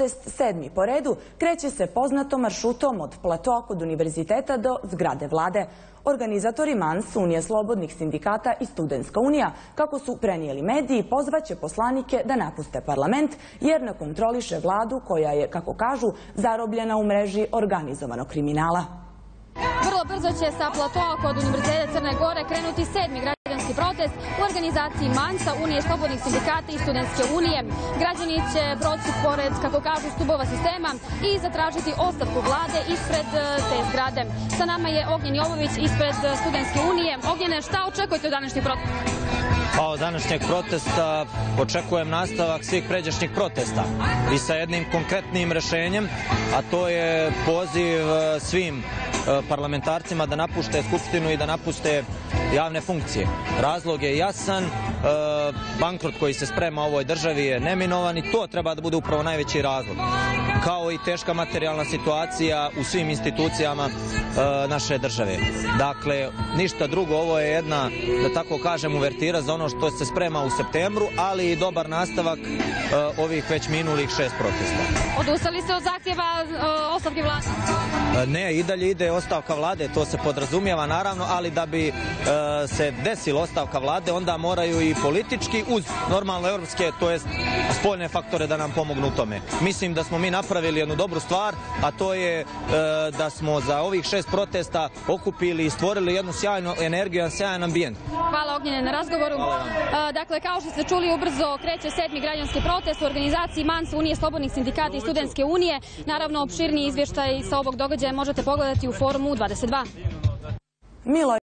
Protest sedmi po redu kreće se poznatom maršrutom od platoa kod univerziteta do zgrade vlade. Organizatori MANS, Unije slobodnih sindikata i Studenska unija, kako su prenijeli mediji, pozvaće poslanike da napuste parlament jer ne kontroliše vladu koja je, kako kažu, zarobljena u mreži organizovanog kriminala. Vrlo brzo će sa platoa kod Univerziteta Crne Gore krenuti sedmi građanski protest u organizaciji MANSA, Unije slobodnih sindikata i Studentske unije. Građani će proći pored, kako kažu, stubova sistema i zatražiti ostavku vlade ispred e, te zgrade. Sa nama je Ognjen Jovović ispred e, Studentske unije. Ognjene, šta očekujete od današnjeg protesta? Pa od današnjeg protesta očekujem nastavak svih pređašnjih protesta i sa jednim konkretnim rešenjem, a to je poziv e, svim parlamentarcima da napušte Skupštinu i da napuste javne funkcije. Razlog je jasan, bankrot koji se sprema u ovoj državi je neminovan i to treba da bude upravo najveći razlog. Kao i teška materijalna situacija u svim institucijama naše države. Dakle, ništa drugo, ovo je jedna, da tako kažem, uvertira za ono što se sprema u septembru, ali i dobar nastavak ovih već minulih šest protesta. Odustali ste od zahtjeva ostavke vlade? Ne, i dalje ide ostavka vlade, to se podrazumijeva naravno, ali da bi se desila ostavka vlade, onda moraju i politički uz normalno europske, to jest spoljne faktore da nam pomognu u tome. Mislim da smo mi napravili jednu dobru stvar, a to je da smo za ovih šest protesta okupili i stvorili jednu sjajnu energiju, jedan sjajan ambijent. Hvala Ognjene na razgovoru. Dakle, kao što ste čuli, ubrzo kreće sedmi građanski protest u organizaciji MANS, Unije slobodnih sindikata i Studentske unije. Naravno, opširniji izvještaj sa ovog događaja možete pogledati u forumu 22. Milo